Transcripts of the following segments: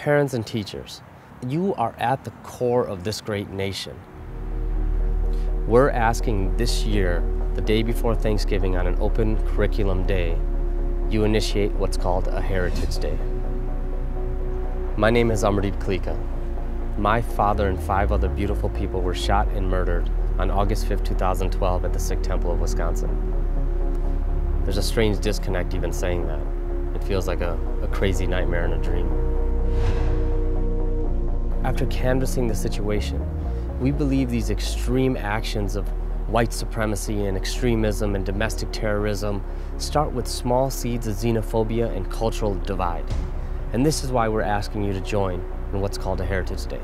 parents and teachers, you are at the core of this great nation. We're asking this year, the day before Thanksgiving on an open curriculum day, you initiate what's called a Heritage Day. My name is Amardeep Kaleka. My father and five other beautiful people were shot and murdered on August 5, 2012 at the Sikh Temple of Wisconsin. There's a strange disconnect even saying that. It feels like a, a crazy nightmare in a dream. After canvassing the situation, we believe these extreme actions of white supremacy and extremism and domestic terrorism start with small seeds of xenophobia and cultural divide. And this is why we're asking you to join in what's called a Heritage Day.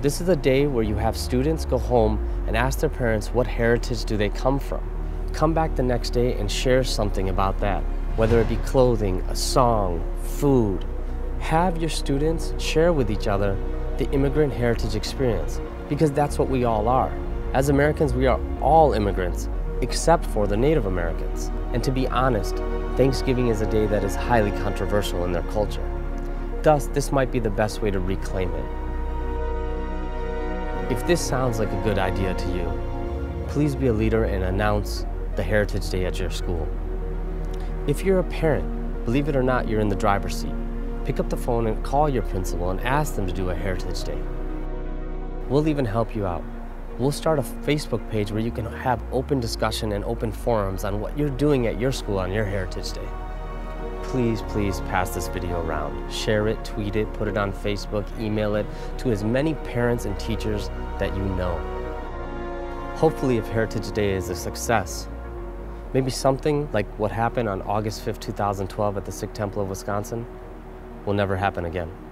This is a day where you have students go home and ask their parents what heritage do they come from. Come back the next day and share something about that, whether it be clothing, a song, food. Have your students share with each other the immigrant heritage experience because that's what we all are. As Americans, we are all immigrants, except for the Native Americans. And to be honest, Thanksgiving is a day that is highly controversial in their culture. Thus, this might be the best way to reclaim it. If this sounds like a good idea to you, please be a leader and announce the Heritage Day at your school. If you're a parent, believe it or not, you're in the driver's seat. Pick up the phone and call your principal and ask them to do a Heritage Day. We'll even help you out. We'll start a Facebook page where you can have open discussion and open forums on what you're doing at your school on your Heritage Day. Please, please pass this video around. Share it, tweet it, put it on Facebook, email it to as many parents and teachers that you know. Hopefully, if Heritage Day is a success, maybe something like what happened on August 5, 2012 at the Sikh Temple of Wisconsin will never happen again.